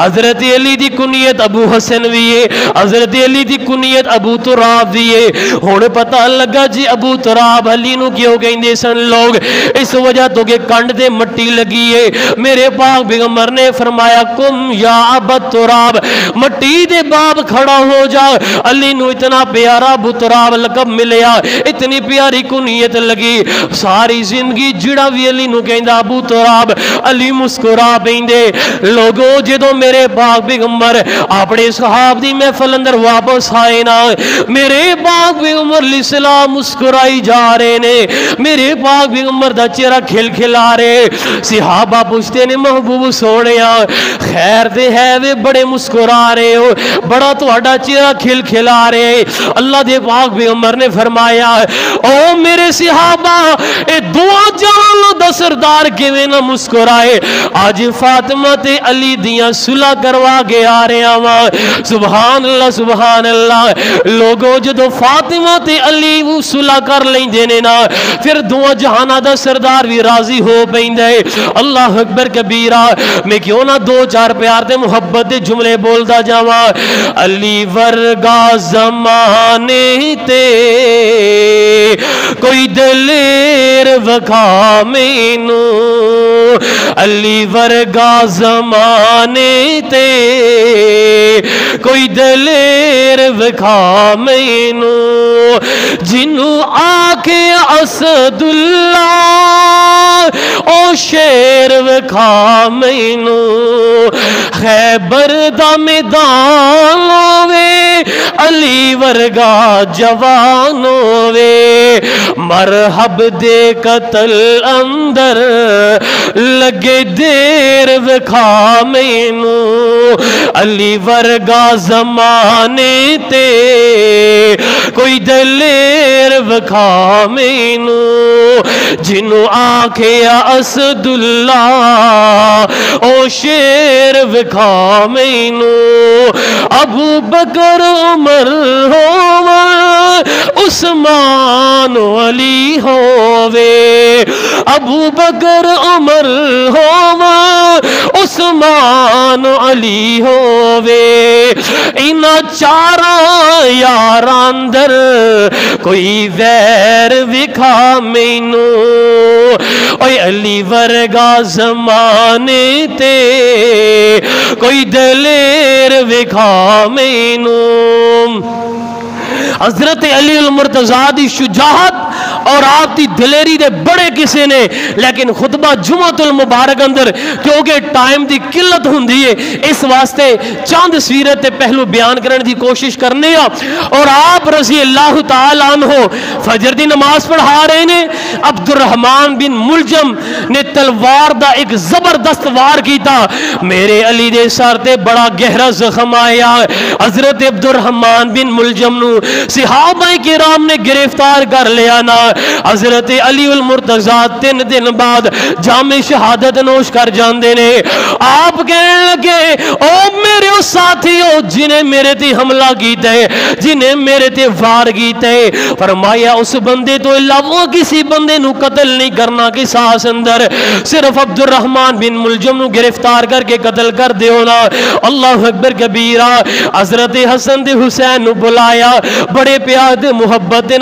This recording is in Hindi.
हज़रत अली अबू हसन भी है, हज़रत अली की कुनीयत अबू तुराब भी है। पता लगा जी अबू तुराब अली क्यों कहें सन लोग? इस वजह तो कि कंड से मट्टी लगी है। मेरे भाग बिगमर ने फरमाया, कुम या अब तुराब भट्टी दे बाप खड़ा हो जा अली इतना प्यारा बुतरा लकब मिलया। इतनी प्यारी कुनीयत लगी। सारी ज़िंदगी जिड़ा भी अली कहता अबू तुराब, अली मुस्कुरा पेंदे लोगो जो मेरे बाग बिगंबर अपने सहाब की महफल अंदर वापस आए ना, मेरे बाग बिगंबर लिसला मुस्कुराई जा रहे ने। मेरे बाग बिगंबर का चेहरा खिल खिला रहे सिहाबा पूछते ने, महबूब सोने खैर दे है वे बड़े मुस्कुरा रहे रहे हो? बड़ा थोड़ा चेहरा खिल खिला रहे अल्लाह के पाक भी उमर ने फरमाया, ओ मेरे सिहाबा, ए दुआ जान सरदार किमें ना मुस्कुराए? अज फातिमा ते अली दिया सुला करवा के आ रहा वा। सुबहान अल्लाह सुबहान अल्लाह लोगो जो फातिमा ते अली वो सुला कर लेंगे ने ना, फिर दुआ जहाना दा सरदार भी राज़ी हो पैदा है। अल्लाह अकबर कबीरा, मैं क्यों ना दो चार प्यार से मुहब्बत दे जुमले बोलता जावा? अली वर्गा जमाने ते कोई दलेर वखा में मैनू अली वर्गा जमाने ते। कोई दलेर विखा मैनू जिनू आके असदुल्ला, ओ शेर विखा मैनू। खैबर दा मैदान होवे अली वर्गा जवान वे मरहब दे कतल अंदर लगे देर विखा मैनू। अली वर्गा जमाने ते कोई दलेर विखा मैनू। जिनू आखे असदुल्ला ओ शेर विखा मैनू। अबू बकर उमर होवा, उस्मान अली होवे। अबू बकर उमर होवा, उस्मान अली होवे। इना चारा यार अंदर कोई वैर विखा मैनू। ओए अली वर्गा जमाने ते, कोई दलेर विखा मैनू। हज़रत अली मुर्तजा दी शुजाहत और आपकी दलेरी के बड़े किसे ने, लेकिन खुतबा जुमतुल मुबारक अंदर, क्योंकि टाइम की किल्लत होंगी है, इस वास्ते चंद सीरत पहलू बयान करने की कोशिश करने और आप रज़ी अल्लाह तन हो फजर की नमाज़ पढ़ा रहे ने अब्दुलरहमान बिन मुलजम ने तलवार का एक ज़बरदस्त वार किया मेरे अली दे सर ते बड़ा गहरा जख्म आया। हज़रत अब्दुलरहमान बिन मुलजम सिहाबा के राम ने गिरफ़्तार कर लिया ना। हज़रत अली उल मुर्तजा तीन दिन बाद जामे शहादत नोश कर जाते ने। आप कहने लगे, ओ मेरे उस साथी हो जिन्हें मेरे ते हमला किया है, जिन्हें मेरे ते वार किया है, फरमाया, उस बंदे तो इलावा किसी बंदे नु कत्ल नहीं करना कि सास अंदर। सिर्फ़ अब्दुल रहमान बिन मुलजम नु गिरफ़्तार करके कतल कर दियो ना। अल्लाह अकबर कबीरा, हज़रत हसन दे हुसैन नु बुलाया। बड़े प्यार दे मुहब्बत दे